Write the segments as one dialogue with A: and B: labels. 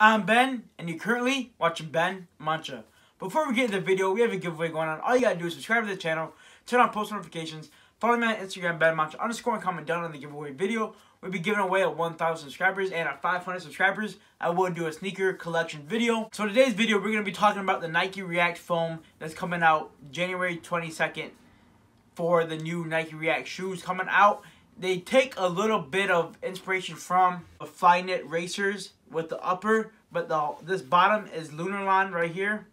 A: I'm Ben, and you're currently watching Ben Mancha. Before we get into the video, we have a giveaway going on. All you gotta do is subscribe to the channel, turn on post notifications, follow me on Instagram, Ben Mancha, underscore and comment down on the giveaway video. We'll be giving away at 1,000 subscribers, and at 500 subscribers, I will do a sneaker collection video. So today's video, we're gonna be talking about the Nike React foam that's coming out January 22nd for the new Nike React shoes coming out they take a little bit of inspiration from the Flyknit racers with the upper, but the this bottom is Lunar Lunarlon right here.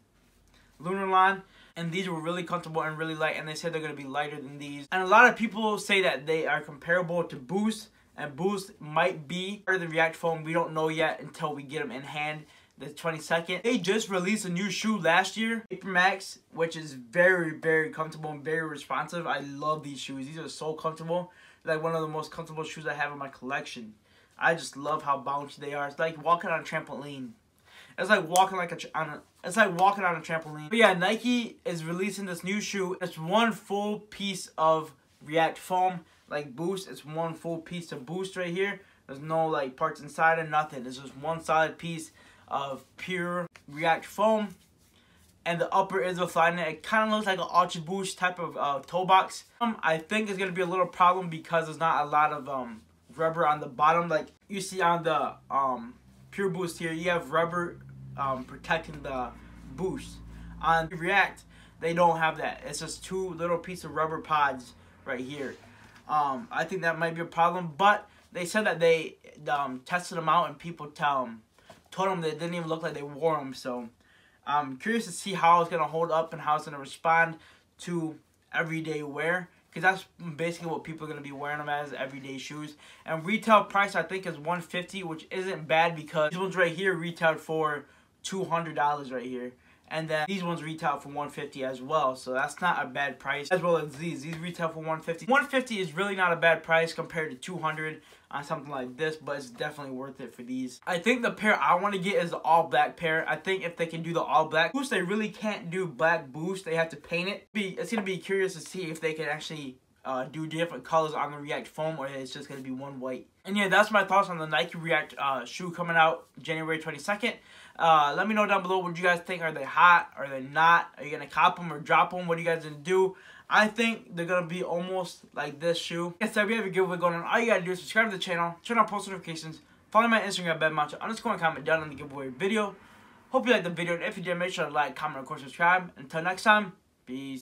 A: Lunar Lunarlon. And these were really comfortable and really light, and they said they're going to be lighter than these. And a lot of people say that they are comparable to Boost, and Boost might be part of the React foam. We don't know yet until we get them in hand the 22nd. They just released a new shoe last year, Vapor Max, which is very, very comfortable and very responsive. I love these shoes. These are so comfortable like one of the most comfortable shoes I have in my collection. I just love how bouncy they are. It's like walking on a trampoline. It's like walking like a on a, it's like walking on a trampoline. But yeah, Nike is releasing this new shoe. It's one full piece of React foam, like Boost. It's one full piece of Boost right here. There's no like parts inside or nothing. It's just one solid piece of pure React foam and the upper is a Flyknit. It kind of looks like an Ultra Boost type of uh, toe box. Um, I think it's going to be a little problem because there's not a lot of um, rubber on the bottom. Like you see on the um, Pure Boost here, you have rubber um, protecting the boost. On React, they don't have that. It's just two little piece of rubber pods right here. Um, I think that might be a problem, but they said that they um, tested them out and people tell them, told them they didn't even look like they wore them, so I'm curious to see how it's going to hold up and how it's going to respond to everyday wear. Because that's basically what people are going to be wearing them as, everyday shoes. And retail price, I think, is 150 which isn't bad because these ones right here retailed for $200 right here. And then these ones retail for 150 as well, so that's not a bad price. As well as these, these retail for 150. 150 is really not a bad price compared to 200 on something like this, but it's definitely worth it for these. I think the pair I want to get is the all black pair. I think if they can do the all black boost, they really can't do black boost. They have to paint it. It's gonna be curious to see if they can actually uh, do different colors on the React foam or it's just going to be one white. And yeah, that's my thoughts on the Nike React uh, shoe coming out January 22nd. Uh, let me know down below what you guys think. Are they hot? Are they not? Are you going to cop them or drop them? What are you guys going to do? I think they're going to be almost like this shoe. Said, we have a giveaway going on. All you got to do is subscribe to the channel, turn on post notifications, follow my Instagram, BenMancha, underscore and comment down on the giveaway video. Hope you liked the video, and if you did, make sure to like, comment, of course, subscribe. Until next time, peace.